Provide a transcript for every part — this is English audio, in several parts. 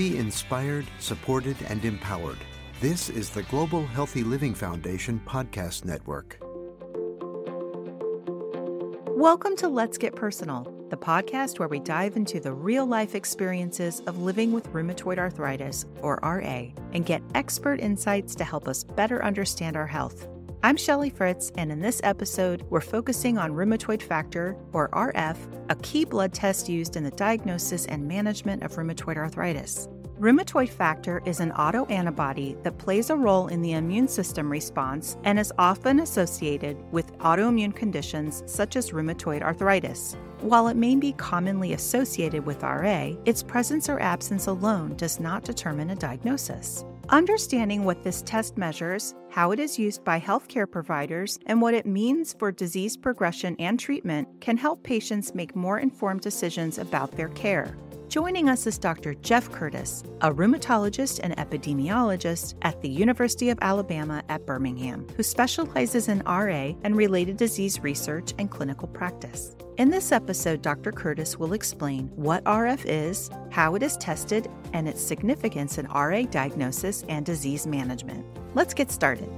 Be inspired, supported, and empowered. This is the Global Healthy Living Foundation podcast network. Welcome to Let's Get Personal, the podcast where we dive into the real life experiences of living with rheumatoid arthritis, or RA, and get expert insights to help us better understand our health. I'm Shelley Fritz, and in this episode, we're focusing on rheumatoid factor, or RF, a key blood test used in the diagnosis and management of rheumatoid arthritis. Rheumatoid factor is an autoantibody that plays a role in the immune system response and is often associated with autoimmune conditions such as rheumatoid arthritis. While it may be commonly associated with RA, its presence or absence alone does not determine a diagnosis. Understanding what this test measures, how it is used by healthcare providers, and what it means for disease progression and treatment can help patients make more informed decisions about their care. Joining us is Dr. Jeff Curtis, a rheumatologist and epidemiologist at the University of Alabama at Birmingham, who specializes in RA and related disease research and clinical practice. In this episode, Dr. Curtis will explain what RF is, how it is tested, and its significance in RA diagnosis and disease management. Let's get started.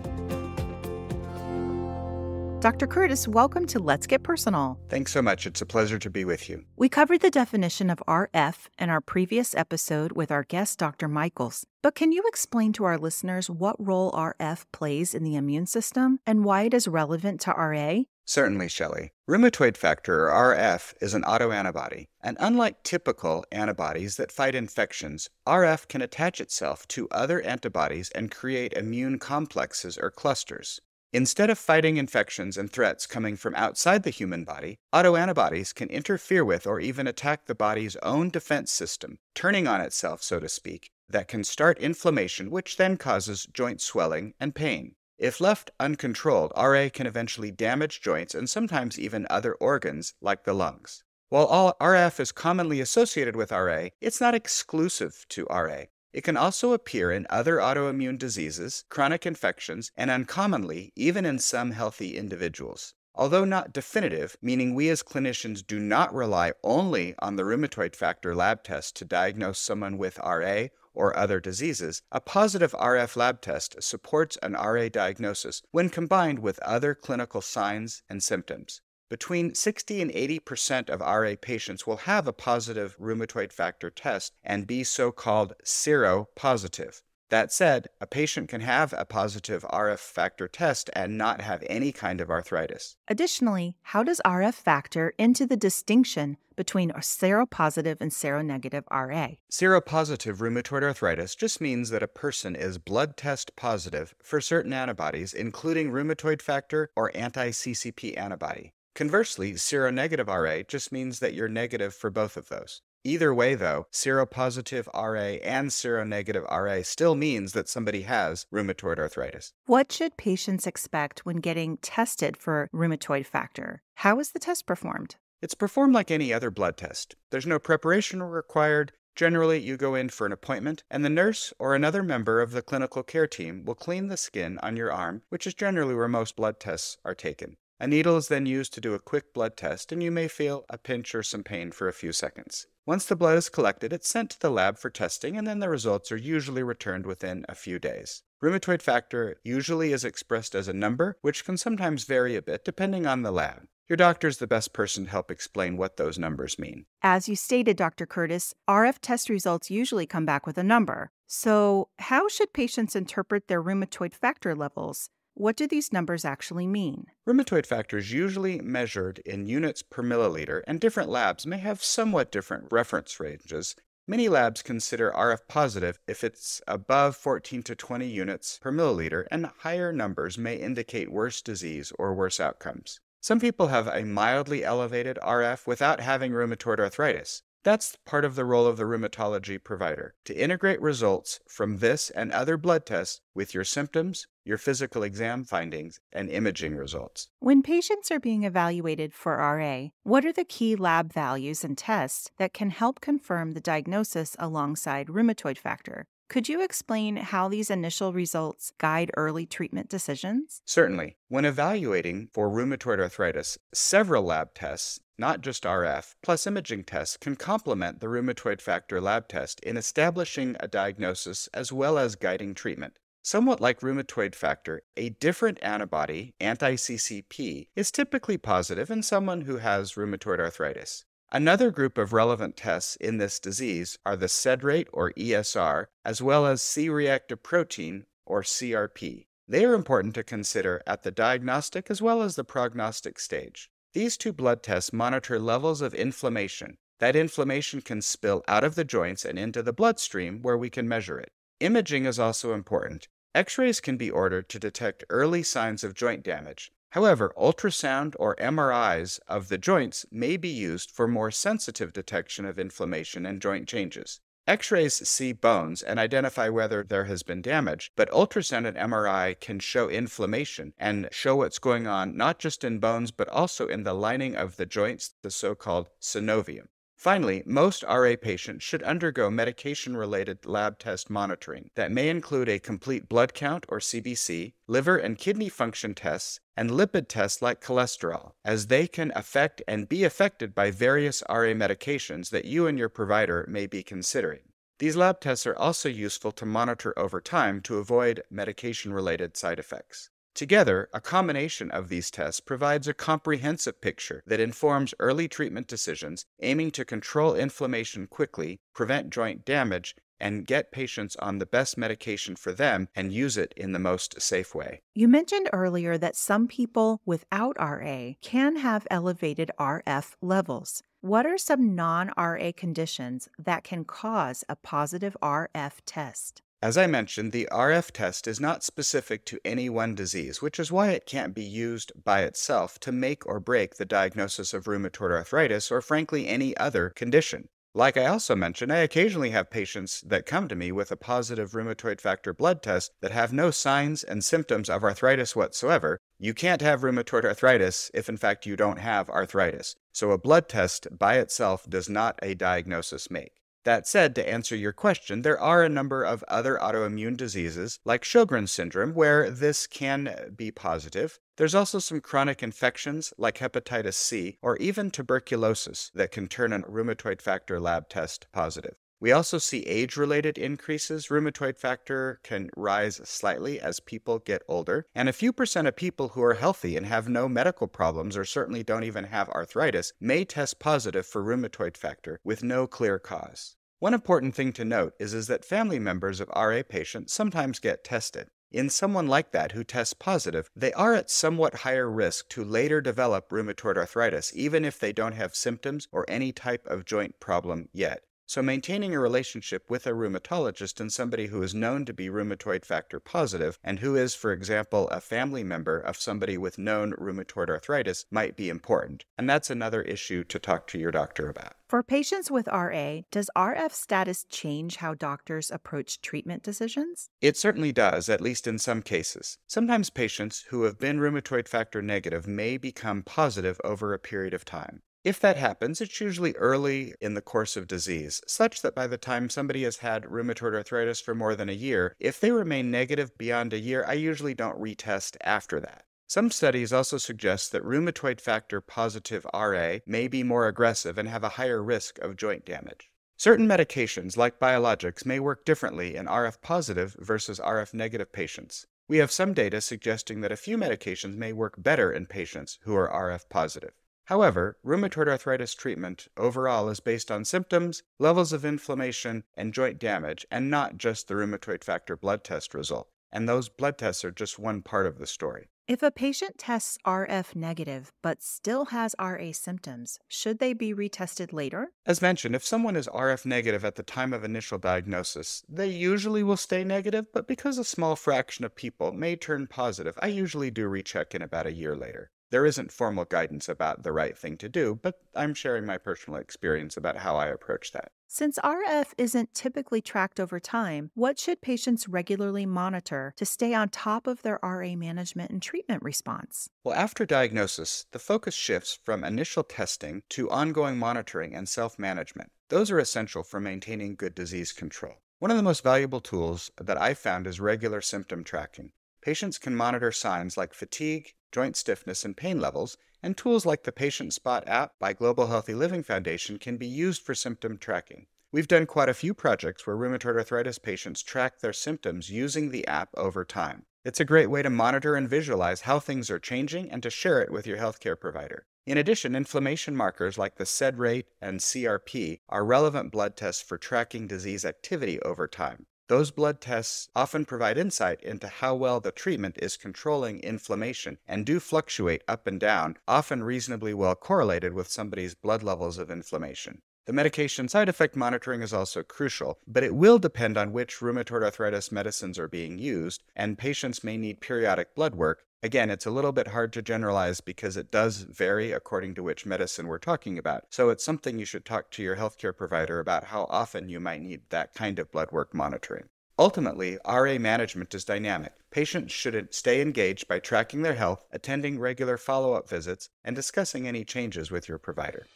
Dr. Curtis, welcome to Let's Get Personal. Thanks so much. It's a pleasure to be with you. We covered the definition of RF in our previous episode with our guest, Dr. Michaels. But can you explain to our listeners what role RF plays in the immune system and why it is relevant to RA? Certainly, Shelley. Rheumatoid factor, or RF, is an autoantibody, and unlike typical antibodies that fight infections, RF can attach itself to other antibodies and create immune complexes or clusters. Instead of fighting infections and threats coming from outside the human body, autoantibodies can interfere with or even attack the body's own defense system, turning on itself, so to speak, that can start inflammation, which then causes joint swelling and pain. If left uncontrolled, RA can eventually damage joints and sometimes even other organs like the lungs. While all RF is commonly associated with RA, it's not exclusive to RA. It can also appear in other autoimmune diseases, chronic infections, and uncommonly, even in some healthy individuals. Although not definitive, meaning we as clinicians do not rely only on the rheumatoid factor lab test to diagnose someone with RA or other diseases, a positive RF lab test supports an RA diagnosis when combined with other clinical signs and symptoms. Between 60 and 80% of RA patients will have a positive rheumatoid factor test and be so called seropositive. That said, a patient can have a positive RF factor test and not have any kind of arthritis. Additionally, how does RF factor into the distinction between seropositive and seronegative RA? Seropositive rheumatoid arthritis just means that a person is blood test positive for certain antibodies, including rheumatoid factor or anti CCP antibody. Conversely, seronegative RA just means that you're negative for both of those. Either way, though, seropositive RA and seronegative RA still means that somebody has rheumatoid arthritis. What should patients expect when getting tested for rheumatoid factor? How is the test performed? It's performed like any other blood test. There's no preparation required. Generally, you go in for an appointment, and the nurse or another member of the clinical care team will clean the skin on your arm, which is generally where most blood tests are taken. A needle is then used to do a quick blood test, and you may feel a pinch or some pain for a few seconds. Once the blood is collected, it's sent to the lab for testing, and then the results are usually returned within a few days. Rheumatoid factor usually is expressed as a number, which can sometimes vary a bit depending on the lab. Your doctor is the best person to help explain what those numbers mean. As you stated, Dr. Curtis, RF test results usually come back with a number. So, how should patients interpret their rheumatoid factor levels? What do these numbers actually mean? Rheumatoid factor is usually measured in units per milliliter, and different labs may have somewhat different reference ranges. Many labs consider RF positive if it's above 14 to 20 units per milliliter, and higher numbers may indicate worse disease or worse outcomes. Some people have a mildly elevated RF without having rheumatoid arthritis. That's part of the role of the rheumatology provider to integrate results from this and other blood tests with your symptoms your physical exam findings, and imaging results. When patients are being evaluated for RA, what are the key lab values and tests that can help confirm the diagnosis alongside rheumatoid factor? Could you explain how these initial results guide early treatment decisions? Certainly. When evaluating for rheumatoid arthritis, several lab tests, not just RF, plus imaging tests can complement the rheumatoid factor lab test in establishing a diagnosis as well as guiding treatment. Somewhat like rheumatoid factor, a different antibody, anti CCP, is typically positive in someone who has rheumatoid arthritis. Another group of relevant tests in this disease are the SED or ESR, as well as C reactive protein or CRP. They are important to consider at the diagnostic as well as the prognostic stage. These two blood tests monitor levels of inflammation. That inflammation can spill out of the joints and into the bloodstream where we can measure it. Imaging is also important. X rays can be ordered to detect early signs of joint damage. However, ultrasound or MRIs of the joints may be used for more sensitive detection of inflammation and joint changes. X rays see bones and identify whether there has been damage, but ultrasound and MRI can show inflammation and show what's going on not just in bones but also in the lining of the joints, the so called synovium. Finally, most RA patients should undergo medication related lab test monitoring that may include a complete blood count or CBC, liver and kidney function tests, and lipid tests like cholesterol, as they can affect and be affected by various RA medications that you and your provider may be considering. These lab tests are also useful to monitor over time to avoid medication related side effects. Together, a combination of these tests provides a comprehensive picture that informs early treatment decisions, aiming to control inflammation quickly, prevent joint damage, and get patients on the best medication for them and use it in the most safe way. You mentioned earlier that some people without RA can have elevated RF levels. What are some non RA conditions that can cause a positive RF test? As I mentioned, the RF test is not specific to any one disease, which is why it can't be used by itself to make or break the diagnosis of rheumatoid arthritis or, frankly, any other condition. Like I also mentioned, I occasionally have patients that come to me with a positive rheumatoid factor blood test that have no signs and symptoms of arthritis whatsoever. You can't have rheumatoid arthritis if, in fact, you don't have arthritis. So, a blood test by itself does not a diagnosis make. That said, to answer your question, there are a number of other autoimmune diseases, like Sjogren's syndrome, where this can be positive. There's also some chronic infections, like hepatitis C, or even tuberculosis, that can turn a rheumatoid factor lab test positive. We also see age related increases. Rheumatoid factor can rise slightly as people get older. And a few percent of people who are healthy and have no medical problems or certainly don't even have arthritis may test positive for rheumatoid factor with no clear cause. One important thing to note is, is that family members of RA patients sometimes get tested. In someone like that who tests positive, they are at somewhat higher risk to later develop rheumatoid arthritis, even if they don't have symptoms or any type of joint problem yet. So, maintaining a relationship with a rheumatologist and somebody who is known to be rheumatoid factor positive and who is, for example, a family member of somebody with known rheumatoid arthritis might be important. And that's another issue to talk to your doctor about. For patients with RA, does RF status change how doctors approach treatment decisions? It certainly does, at least in some cases. Sometimes patients who have been rheumatoid factor negative may become positive over a period of time. If that happens, it's usually early in the course of disease, such that by the time somebody has had rheumatoid arthritis for more than a year, if they remain negative beyond a year, I usually don't retest after that. Some studies also suggest that rheumatoid factor positive RA may be more aggressive and have a higher risk of joint damage. Certain medications, like biologics, may work differently in RF positive versus RF negative patients. We have some data suggesting that a few medications may work better in patients who are RF positive. However, rheumatoid arthritis treatment overall is based on symptoms, levels of inflammation, and joint damage, and not just the rheumatoid factor blood test result. And those blood tests are just one part of the story. If a patient tests RF negative but still has RA symptoms, should they be retested later? As mentioned, if someone is RF negative at the time of initial diagnosis, they usually will stay negative, but because a small fraction of people may turn positive, I usually do recheck in about a year later. There isn't formal guidance about the right thing to do, but I'm sharing my personal experience about how I approach that. Since RF isn't typically tracked over time, what should patients regularly monitor to stay on top of their RA management and treatment response? Well, after diagnosis, the focus shifts from initial testing to ongoing monitoring and self management. Those are essential for maintaining good disease control. One of the most valuable tools that I've found is regular symptom tracking. Patients can monitor signs like fatigue, joint stiffness, and pain levels, and tools like the Patient Spot app by Global Healthy Living Foundation can be used for symptom tracking. We've done quite a few projects where rheumatoid arthritis patients track their symptoms using the app over time. It's a great way to monitor and visualize how things are changing and to share it with your healthcare provider. In addition, inflammation markers like the SED rate and CRP are relevant blood tests for tracking disease activity over time. Those blood tests often provide insight into how well the treatment is controlling inflammation and do fluctuate up and down, often reasonably well correlated with somebody's blood levels of inflammation. The medication side effect monitoring is also crucial, but it will depend on which rheumatoid arthritis medicines are being used, and patients may need periodic blood work Again, it's a little bit hard to generalize because it does vary according to which medicine we're talking about. So it's something you should talk to your healthcare provider about how often you might need that kind of blood work monitoring. Ultimately, RA management is dynamic. Patients should stay engaged by tracking their health, attending regular follow up visits, and discussing any changes with your provider.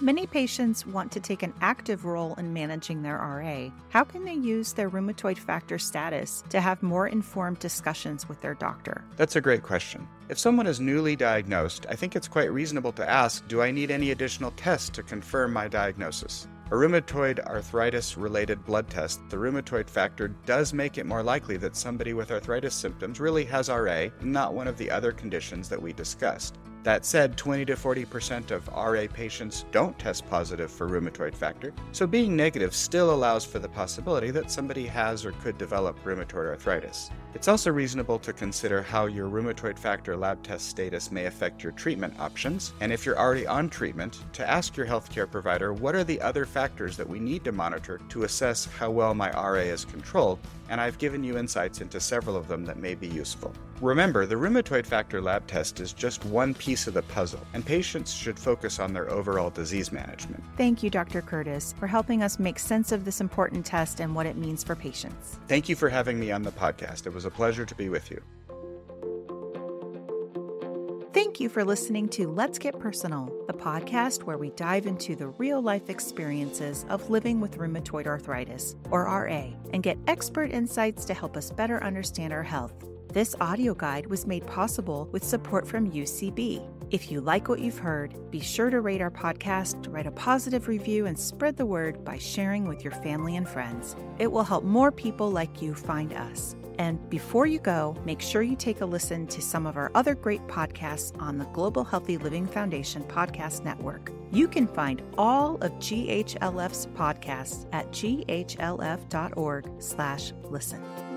Many patients want to take an active role in managing their RA. How can they use their rheumatoid factor status to have more informed discussions with their doctor? That's a great question. If someone is newly diagnosed, I think it's quite reasonable to ask Do I need any additional tests to confirm my diagnosis? A rheumatoid arthritis related blood test, the rheumatoid factor does make it more likely that somebody with arthritis symptoms really has RA, not one of the other conditions that we discussed. That said, 20 to 40% of RA patients don't test positive for rheumatoid factor, so being negative still allows for the possibility that somebody has or could develop rheumatoid arthritis. It's also reasonable to consider how your rheumatoid factor lab test status may affect your treatment options, and if you're already on treatment, to ask your healthcare provider what are the other factors that we need to monitor to assess how well my RA is controlled, and I've given you insights into several of them that may be useful. Remember, the rheumatoid factor lab test is just one piece of the puzzle, and patients should focus on their overall disease management. Thank you, Dr. Curtis, for helping us make sense of this important test and what it means for patients. Thank you for having me on the podcast. It was a pleasure to be with you. Thank you for listening to Let's Get Personal, the podcast where we dive into the real life experiences of living with rheumatoid arthritis, or RA, and get expert insights to help us better understand our health. This audio guide was made possible with support from UCB. If you like what you've heard, be sure to rate our podcast, write a positive review, and spread the word by sharing with your family and friends. It will help more people like you find us. And before you go, make sure you take a listen to some of our other great podcasts on the Global Healthy Living Foundation podcast network. You can find all of GHLF's podcasts at ghlf.org/listen.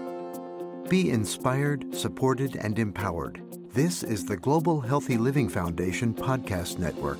Be inspired, supported, and empowered. This is the Global Healthy Living Foundation podcast network.